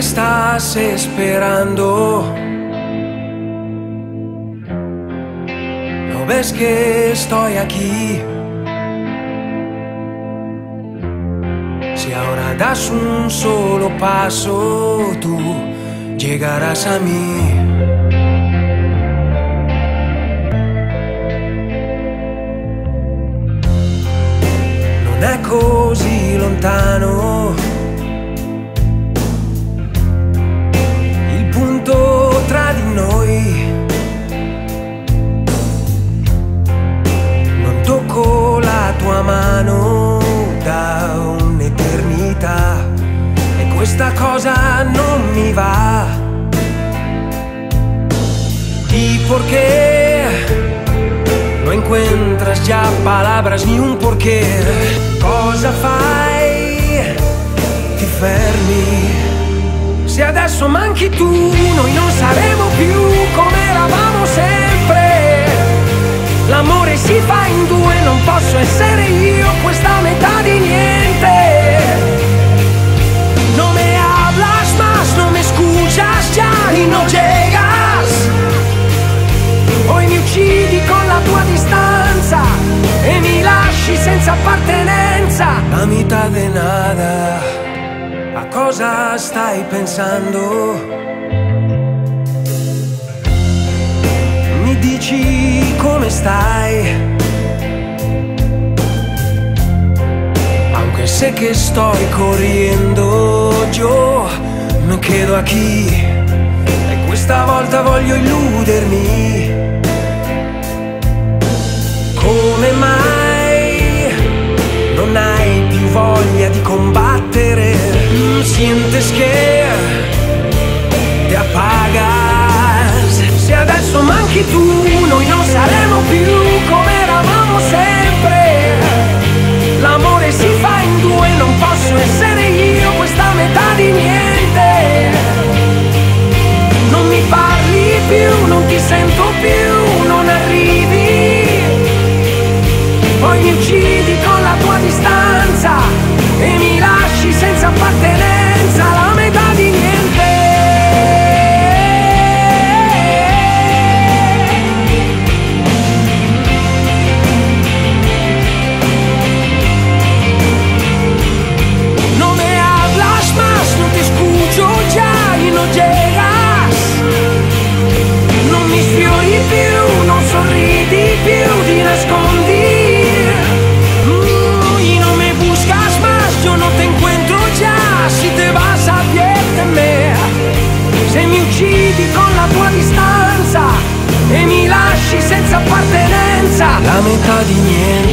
stesse sperando. No ves que estoy aquí. Si ahora das un solo paso, tú llegarás a mí. Non è così lontano. Mano da un'eternità. E questa cosa non mi va. ¿Y por qué? No encuentras ya palabras ni un porqué. Cosa fai? Ti fermi. Se adesso manchi tu, noi non saremo più come eravamo sempre. L'amore si fa non posso essere io questa metà di niente. No me hablas más, no me escuchas ya y no llegas. Poi mi uccidi con la tua distanza e mi lasci senza appartenenza. La metà de nada, a cosa stai pensando? Dici come stai? Sé que estoy corriendo, yo me quedo aquí. E questa volta voglio illudermi. Come mai non hai più voglia di combattere? Mm, Sientes che uccidi con la tua distanza e mi lasci senza appartenenza, la metà di niente.